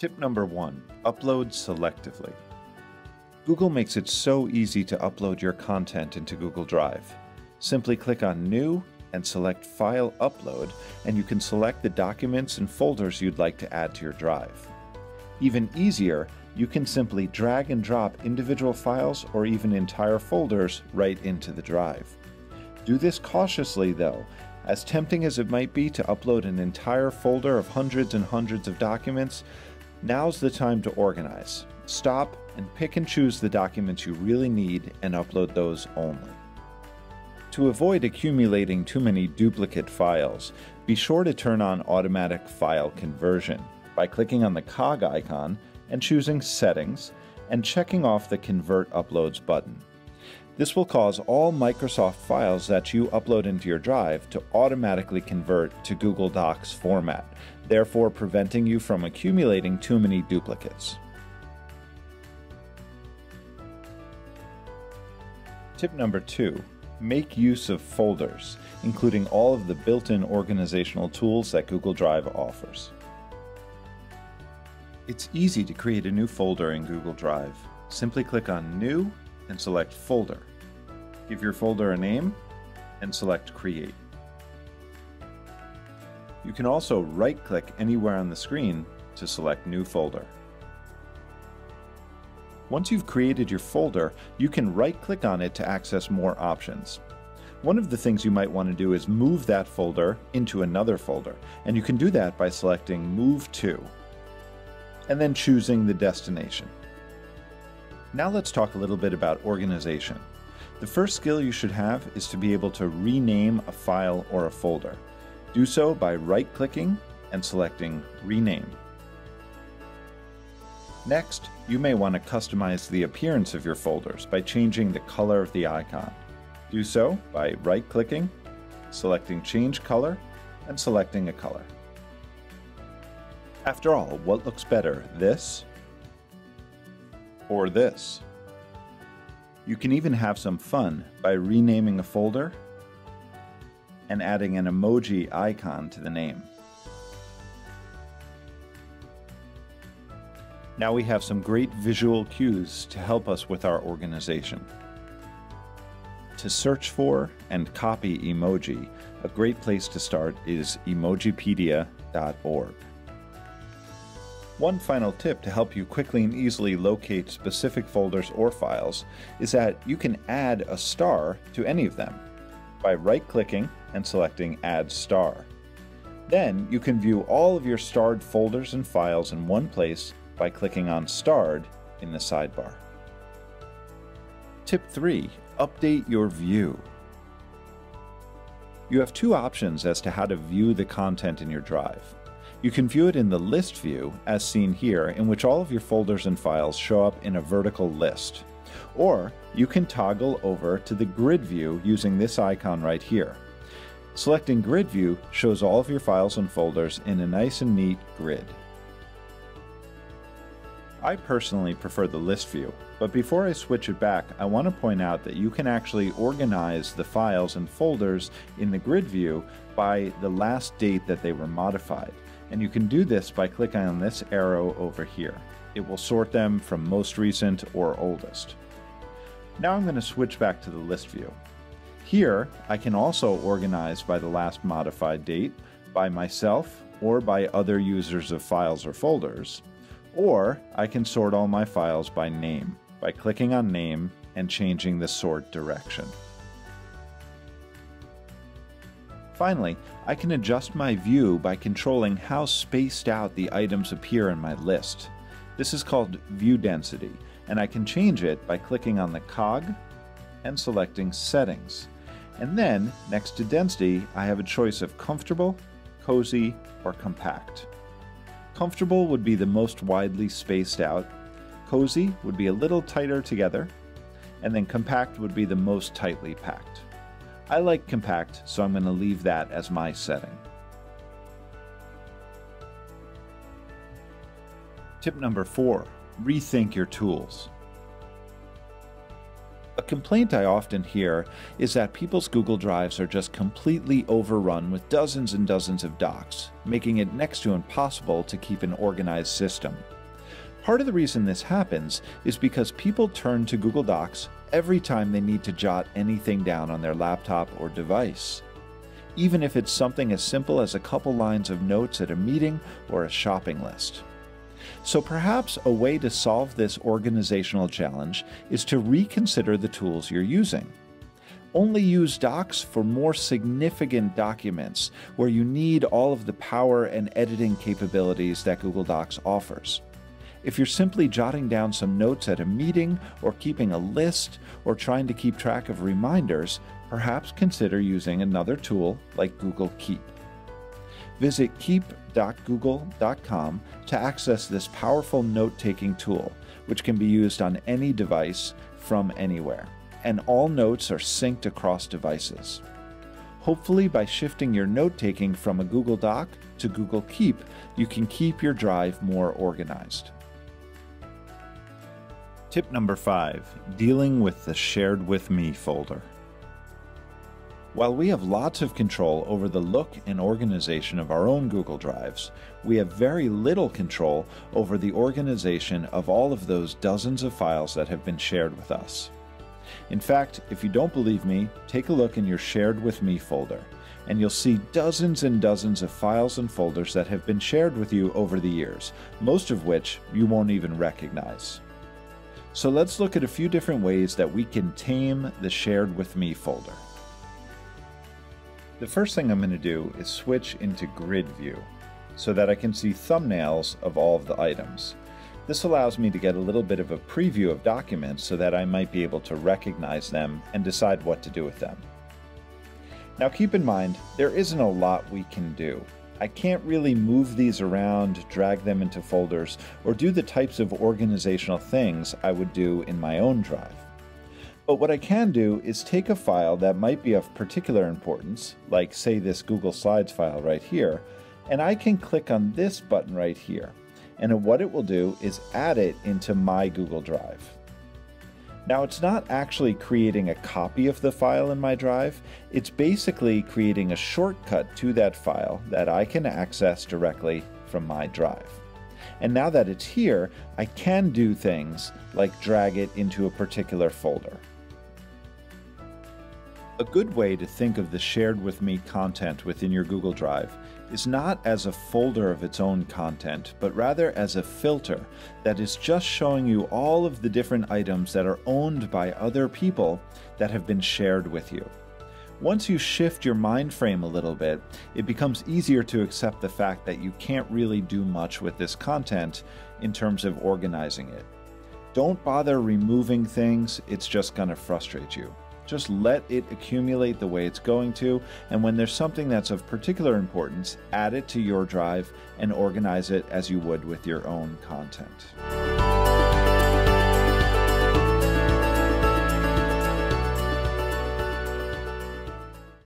Tip number one, upload selectively. Google makes it so easy to upload your content into Google Drive. Simply click on New and select File Upload, and you can select the documents and folders you'd like to add to your drive. Even easier, you can simply drag and drop individual files or even entire folders right into the drive. Do this cautiously though, as tempting as it might be to upload an entire folder of hundreds and hundreds of documents, now's the time to organize. Stop and pick and choose the documents you really need and upload those only. To avoid accumulating too many duplicate files, be sure to turn on automatic file conversion by clicking on the cog icon and choosing Settings and checking off the Convert Uploads button. This will cause all Microsoft files that you upload into your drive to automatically convert to Google Docs format, therefore preventing you from accumulating too many duplicates. Tip number two, make use of folders, including all of the built-in organizational tools that Google Drive offers. It's easy to create a new folder in Google Drive. Simply click on New and select Folder. Give your folder a name and select Create. You can also right-click anywhere on the screen to select New Folder. Once you've created your folder, you can right-click on it to access more options. One of the things you might want to do is move that folder into another folder, and you can do that by selecting Move To, and then choosing the destination. Now let's talk a little bit about organization. The first skill you should have is to be able to rename a file or a folder. Do so by right-clicking and selecting Rename. Next, you may want to customize the appearance of your folders by changing the color of the icon. Do so by right-clicking, selecting Change Color, and selecting a color. After all, what looks better, this or this? You can even have some fun by renaming a folder and adding an emoji icon to the name. Now we have some great visual cues to help us with our organization. To search for and copy emoji, a great place to start is emojipedia.org. One final tip to help you quickly and easily locate specific folders or files is that you can add a star to any of them by right-clicking and selecting Add Star. Then you can view all of your starred folders and files in one place by clicking on Starred in the sidebar. Tip 3. Update your view. You have two options as to how to view the content in your drive. You can view it in the list view, as seen here, in which all of your folders and files show up in a vertical list. Or you can toggle over to the grid view using this icon right here. Selecting grid view shows all of your files and folders in a nice and neat grid. I personally prefer the list view, but before I switch it back, I want to point out that you can actually organize the files and folders in the grid view by the last date that they were modified. And you can do this by clicking on this arrow over here. It will sort them from most recent or oldest. Now I'm going to switch back to the list view. Here, I can also organize by the last modified date, by myself, or by other users of files or folders. Or I can sort all my files by name by clicking on name and changing the sort direction. Finally, I can adjust my view by controlling how spaced out the items appear in my list. This is called view density, and I can change it by clicking on the cog and selecting settings. And then, next to density, I have a choice of comfortable, cozy, or compact. Comfortable would be the most widely spaced out, cozy would be a little tighter together, and then compact would be the most tightly packed. I like compact, so I'm going to leave that as my setting. Tip number four, rethink your tools. A complaint I often hear is that people's Google Drives are just completely overrun with dozens and dozens of docs, making it next to impossible to keep an organized system. Part of the reason this happens is because people turn to Google Docs every time they need to jot anything down on their laptop or device. Even if it's something as simple as a couple lines of notes at a meeting or a shopping list. So perhaps a way to solve this organizational challenge is to reconsider the tools you're using. Only use Docs for more significant documents where you need all of the power and editing capabilities that Google Docs offers. If you're simply jotting down some notes at a meeting or keeping a list or trying to keep track of reminders, perhaps consider using another tool like Google Keep. Visit keep.google.com to access this powerful note taking tool, which can be used on any device from anywhere. And all notes are synced across devices. Hopefully, by shifting your note taking from a Google Doc to Google Keep, you can keep your drive more organized. Tip number five dealing with the Shared with Me folder. While we have lots of control over the look and organization of our own Google Drives, we have very little control over the organization of all of those dozens of files that have been shared with us. In fact, if you don't believe me, take a look in your Shared with Me folder, and you'll see dozens and dozens of files and folders that have been shared with you over the years, most of which you won't even recognize. So let's look at a few different ways that we can tame the Shared with Me folder. The first thing I'm going to do is switch into grid view so that I can see thumbnails of all of the items. This allows me to get a little bit of a preview of documents so that I might be able to recognize them and decide what to do with them. Now keep in mind, there isn't a lot we can do. I can't really move these around, drag them into folders, or do the types of organizational things I would do in my own drive. But what I can do is take a file that might be of particular importance, like say this Google Slides file right here, and I can click on this button right here. And what it will do is add it into my Google Drive. Now it's not actually creating a copy of the file in my drive, it's basically creating a shortcut to that file that I can access directly from my drive. And now that it's here, I can do things like drag it into a particular folder. A good way to think of the shared with me content within your Google Drive is not as a folder of its own content, but rather as a filter that is just showing you all of the different items that are owned by other people that have been shared with you. Once you shift your mind frame a little bit, it becomes easier to accept the fact that you can't really do much with this content in terms of organizing it. Don't bother removing things, it's just going to frustrate you. Just let it accumulate the way it's going to, and when there's something that's of particular importance, add it to your drive and organize it as you would with your own content.